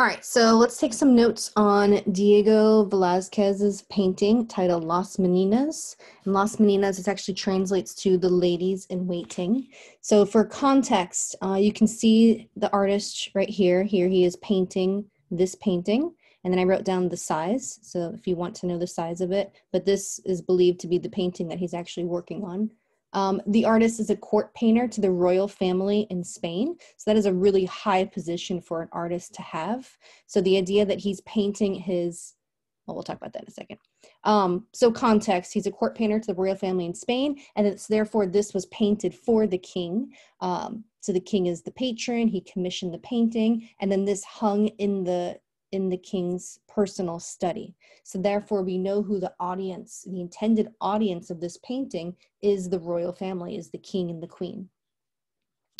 All right, so let's take some notes on Diego Velázquez's painting titled Las Meninas. And Las Meninas, it actually translates to the ladies in waiting. So for context, uh, you can see the artist right here. Here he is painting this painting. And then I wrote down the size. So if you want to know the size of it, but this is believed to be the painting that he's actually working on. Um, the artist is a court painter to the royal family in Spain. So that is a really high position for an artist to have. So the idea that he's painting his, well, we'll talk about that in a second. Um, so context, he's a court painter to the royal family in Spain, and it's therefore this was painted for the king. Um, so the king is the patron, he commissioned the painting, and then this hung in the in the king's personal study. So therefore we know who the audience, the intended audience of this painting is the royal family, is the king and the queen.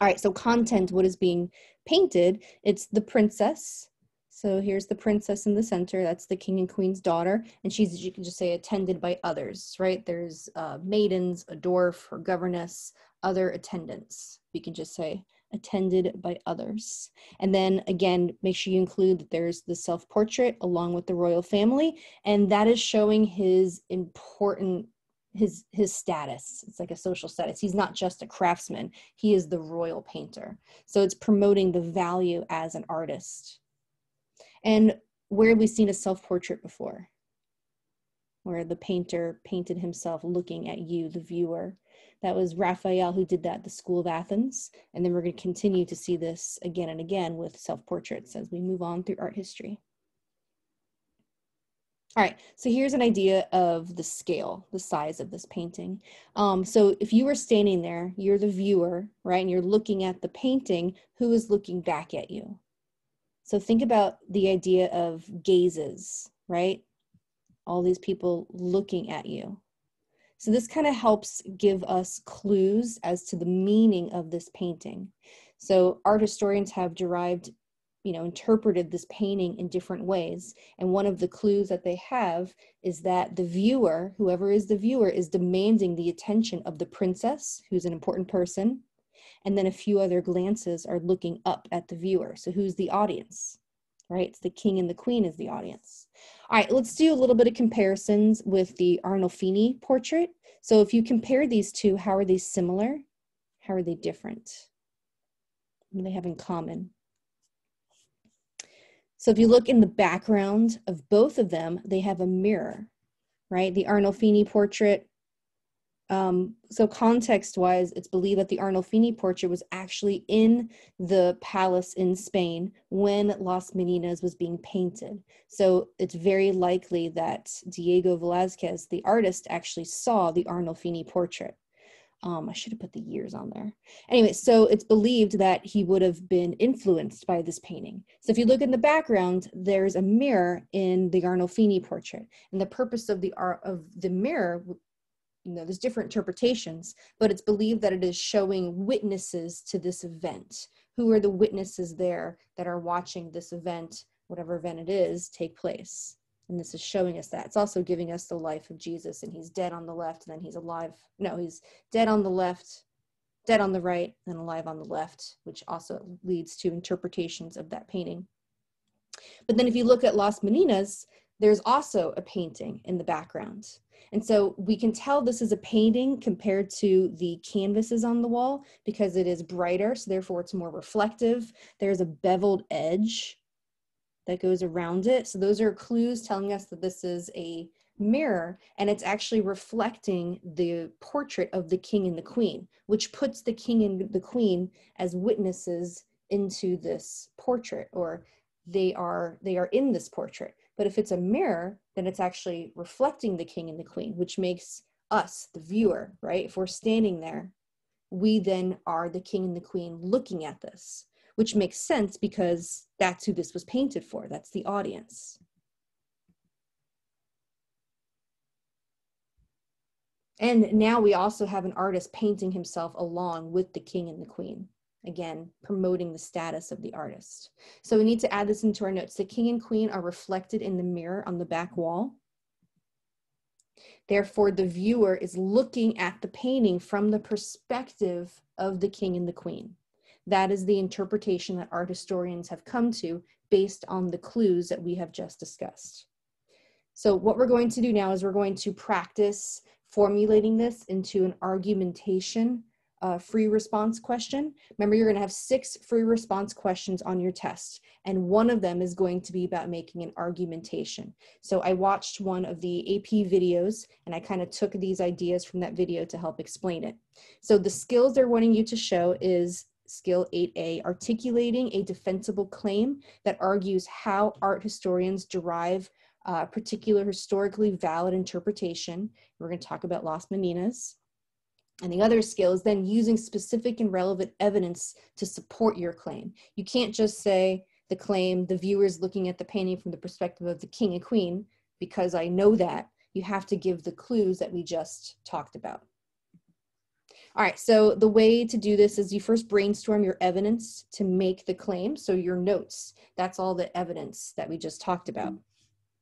All right, so content, what is being painted? It's the princess. So here's the princess in the center. That's the king and queen's daughter. And she's, you can just say, attended by others, right? There's uh, maidens, a dwarf, her governess, other attendants. We can just say attended by others. And then again, make sure you include that there's the self portrait along with the royal family, and that is showing his important his his status. It's like a social status. He's not just a craftsman. He is the royal painter. So it's promoting the value as an artist. And where have we seen a self-portrait before? Where the painter painted himself looking at you the viewer that was Raphael who did that the School of Athens. And then we're going to continue to see this again and again with self portraits as we move on through art history. All right, so here's an idea of the scale, the size of this painting. Um, so if you were standing there, you're the viewer, right, and you're looking at the painting, who is looking back at you? So think about the idea of gazes, right? All these people looking at you. So this kind of helps give us clues as to the meaning of this painting. So art historians have derived, you know, interpreted this painting in different ways. And one of the clues that they have is that the viewer, whoever is the viewer, is demanding the attention of the princess, who's an important person. And then a few other glances are looking up at the viewer. So who's the audience? Right? It's the king and the queen is the audience. All right, let's do a little bit of comparisons with the Arnolfini portrait. So if you compare these two, how are they similar? How are they different? What do they have in common? So if you look in the background of both of them, they have a mirror, right? The Arnolfini portrait um, so context wise, it's believed that the Arnolfini portrait was actually in the palace in Spain when Las Meninas was being painted. So it's very likely that Diego Velázquez, the artist, actually saw the Arnolfini portrait. Um, I should have put the years on there. Anyway, so it's believed that he would have been influenced by this painting. So if you look in the background, there's a mirror in the Arnolfini portrait, and the purpose of the of the mirror you know there's different interpretations but it's believed that it is showing witnesses to this event. Who are the witnesses there that are watching this event whatever event it is take place? And this is showing us that. It's also giving us the life of jesus and he's dead on the left and then he's alive. No he's dead on the left dead on the right and alive on the left which also leads to interpretations of that painting. But then if you look at las meninas there's also a painting in the background and so we can tell this is a painting compared to the canvases on the wall because it is brighter, so therefore it's more reflective. There's a beveled edge that goes around it. So those are clues telling us that this is a mirror and it's actually reflecting the portrait of the king and the queen, which puts the king and the queen as witnesses into this portrait or they are they are in this portrait but if it's a mirror, then it's actually reflecting the king and the queen, which makes us, the viewer, right? If we're standing there, we then are the king and the queen looking at this, which makes sense because that's who this was painted for. That's the audience. And now we also have an artist painting himself along with the king and the queen again, promoting the status of the artist. So we need to add this into our notes. The king and queen are reflected in the mirror on the back wall. Therefore, the viewer is looking at the painting from the perspective of the king and the queen. that is the interpretation that art historians have come to based on the clues that we have just discussed. So what we're going to do now is we're going to practice formulating this into an argumentation uh, free response question. Remember, you're going to have six free response questions on your test, and one of them is going to be about making an argumentation. So I watched one of the AP videos, and I kind of took these ideas from that video to help explain it. So the skills they're wanting you to show is skill 8A, articulating a defensible claim that argues how art historians derive a particular historically valid interpretation. We're going to talk about Las Meninas. And the other skill is then using specific and relevant evidence to support your claim. You can't just say the claim, the viewer is looking at the painting from the perspective of the king and queen, because I know that. You have to give the clues that we just talked about. All right, so the way to do this is you first brainstorm your evidence to make the claim. So your notes, that's all the evidence that we just talked about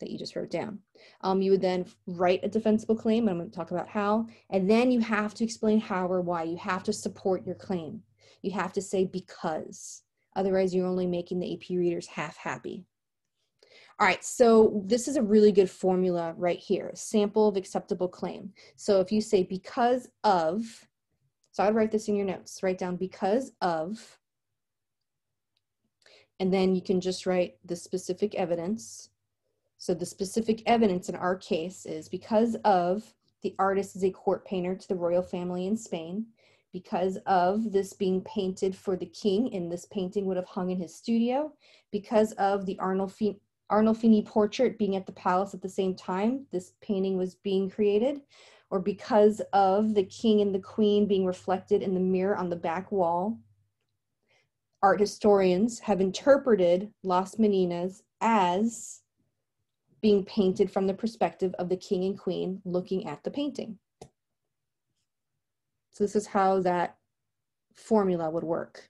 that you just wrote down. Um, you would then write a defensible claim. I'm going to talk about how. And then you have to explain how or why. You have to support your claim. You have to say because. Otherwise, you're only making the AP readers half happy. All right, so this is a really good formula right here, sample of acceptable claim. So if you say because of, so I'd write this in your notes, write down because of, and then you can just write the specific evidence so the specific evidence in our case is because of the artist is a court painter to the royal family in Spain, because of this being painted for the king, and this painting would have hung in his studio, because of the Arnolfini, Arnolfini portrait being at the palace at the same time this painting was being created, or because of the king and the queen being reflected in the mirror on the back wall. Art historians have interpreted Las Meninas as being painted from the perspective of the king and queen looking at the painting. So this is how that formula would work.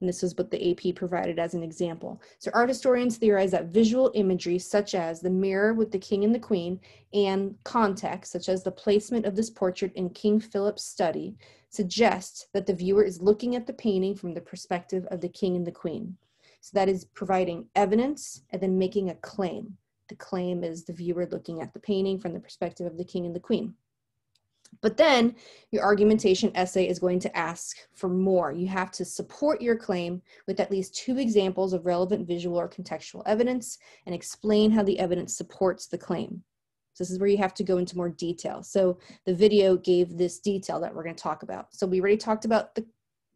And this is what the AP provided as an example. So art historians theorize that visual imagery such as the mirror with the king and the queen and context such as the placement of this portrait in King Philip's study suggests that the viewer is looking at the painting from the perspective of the king and the queen. So that is providing evidence and then making a claim. The claim is the viewer looking at the painting from the perspective of the king and the queen. But then your argumentation essay is going to ask for more. You have to support your claim with at least two examples of relevant visual or contextual evidence and explain how the evidence supports the claim. So this is where you have to go into more detail. So the video gave this detail that we're going to talk about. So we already talked about the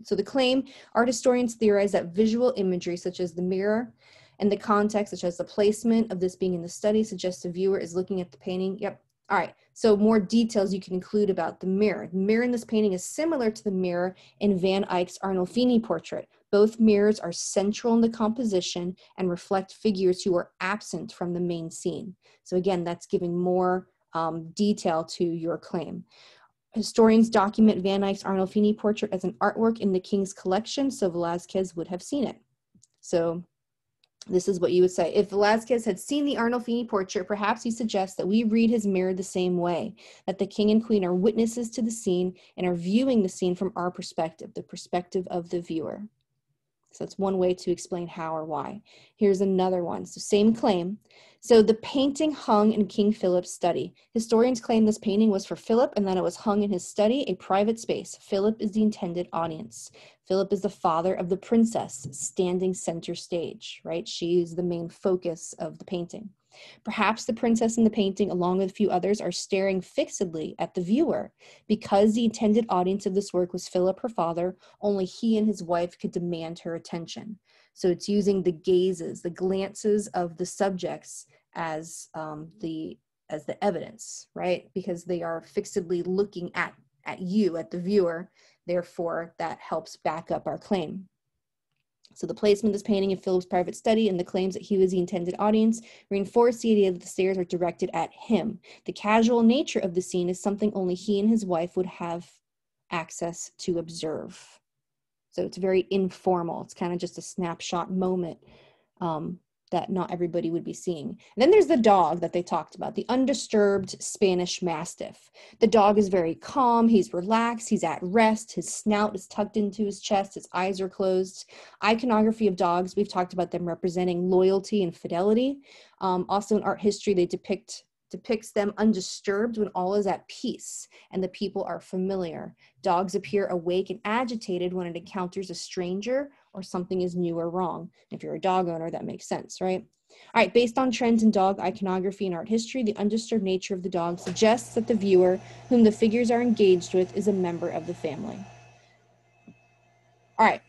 so the claim art historians theorize that visual imagery such as the mirror and the context, such as the placement of this being in the study, suggests the viewer is looking at the painting. Yep. All right. So more details you can include about the mirror. The mirror in this painting is similar to the mirror in Van Eyck's Arnolfini portrait. Both mirrors are central in the composition and reflect figures who are absent from the main scene. So again, that's giving more um, detail to your claim. Historians document Van Eyck's Arnolfini portrait as an artwork in the King's collection, so Velazquez would have seen it. So this is what you would say. If Velazquez had seen the Arnolfini portrait, perhaps he suggests that we read his mirror the same way, that the king and queen are witnesses to the scene and are viewing the scene from our perspective, the perspective of the viewer. So that's one way to explain how or why. Here's another one. So same claim. So the painting hung in King Philip's study. Historians claim this painting was for Philip and that it was hung in his study, a private space. Philip is the intended audience. Philip is the father of the princess, standing center stage, right? She's the main focus of the painting. Perhaps the princess in the painting, along with a few others, are staring fixedly at the viewer. Because the intended audience of this work was Philip, her father, only he and his wife could demand her attention. So it's using the gazes, the glances of the subjects as um, the as the evidence, right? Because they are fixedly looking at at you, at the viewer. Therefore, that helps back up our claim. So the placement of this painting in Philip's private study and the claims that he was the intended audience reinforce the idea that the stares are directed at him. The casual nature of the scene is something only he and his wife would have access to observe. So it's very informal. It's kind of just a snapshot moment um, that not everybody would be seeing. And then there's the dog that they talked about, the undisturbed Spanish Mastiff. The dog is very calm, he's relaxed, he's at rest, his snout is tucked into his chest, his eyes are closed. Iconography of dogs, we've talked about them representing loyalty and fidelity. Um, also in art history, they depict depicts them undisturbed when all is at peace and the people are familiar. Dogs appear awake and agitated when it encounters a stranger or something is new or wrong. If you're a dog owner, that makes sense, right? All right, based on trends in dog iconography and art history, the undisturbed nature of the dog suggests that the viewer, whom the figures are engaged with, is a member of the family. All right,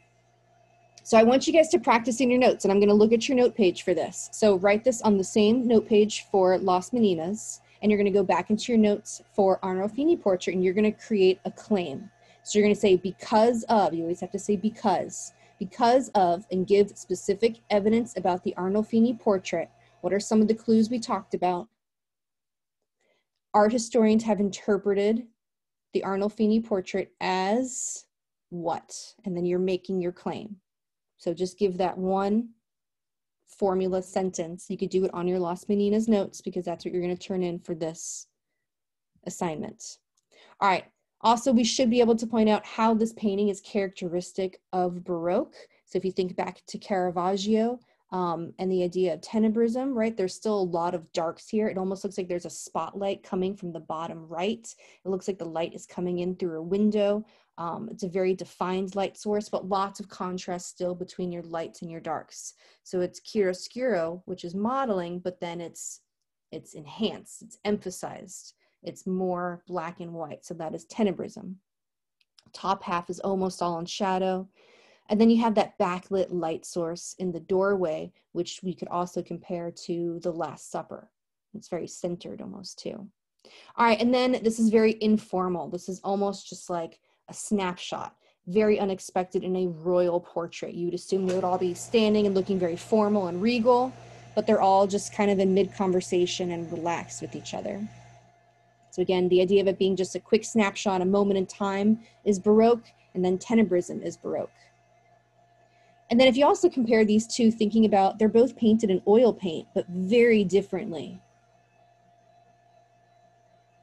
so I want you guys to practice in your notes, and I'm going to look at your note page for this. So write this on the same note page for Las Meninas, and you're going to go back into your notes for Arnolfini portrait, and you're going to create a claim. So you're going to say because of, you always have to say because, because of, and give specific evidence about the Arnolfini portrait. What are some of the clues we talked about? Art historians have interpreted the Arnolfini portrait as what? And then you're making your claim. So just give that one formula sentence. You could do it on your Las Meninas notes because that's what you're going to turn in for this assignment. All right. Also, we should be able to point out how this painting is characteristic of Baroque. So if you think back to Caravaggio, um, and the idea of tenebrism, right? There's still a lot of darks here. It almost looks like there's a spotlight coming from the bottom right. It looks like the light is coming in through a window. Um, it's a very defined light source, but lots of contrast still between your lights and your darks. So it's chiaroscuro, which is modeling, but then it's it's enhanced, it's emphasized, it's more black and white. So that is tenebrism. Top half is almost all in shadow. And then you have that backlit light source in the doorway, which we could also compare to the Last Supper. It's very centered almost too. All right, and then this is very informal. This is almost just like a snapshot, very unexpected in a royal portrait. You would assume they would all be standing and looking very formal and regal, but they're all just kind of in mid conversation and relaxed with each other. So, again, the idea of it being just a quick snapshot, a moment in time, is Baroque, and then Tenebrism is Baroque. And then if you also compare these two, thinking about they're both painted in oil paint, but very differently.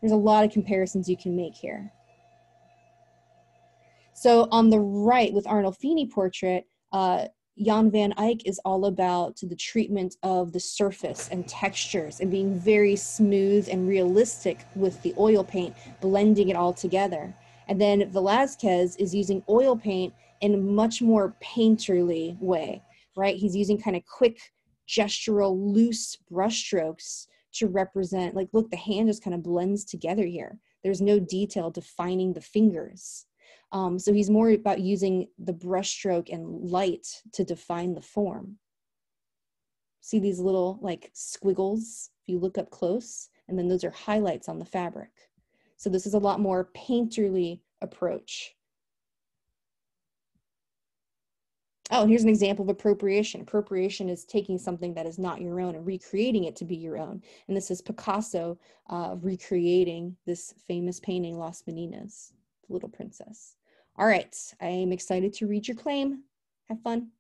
There's a lot of comparisons you can make here. So on the right with Arnolfini portrait, uh, Jan van Eyck is all about the treatment of the surface and textures and being very smooth and realistic with the oil paint, blending it all together. And then Velazquez is using oil paint in a much more painterly way, right? He's using kind of quick, gestural, loose brushstrokes to represent, like, look, the hand just kind of blends together here. There's no detail defining the fingers. Um, so he's more about using the brushstroke and light to define the form. See these little like squiggles if you look up close, and then those are highlights on the fabric. So this is a lot more painterly approach. Oh, here's an example of appropriation. Appropriation is taking something that is not your own and recreating it to be your own. And this is Picasso uh, recreating this famous painting, Las Meninas, the Little Princess. All right, I am excited to read your claim. Have fun.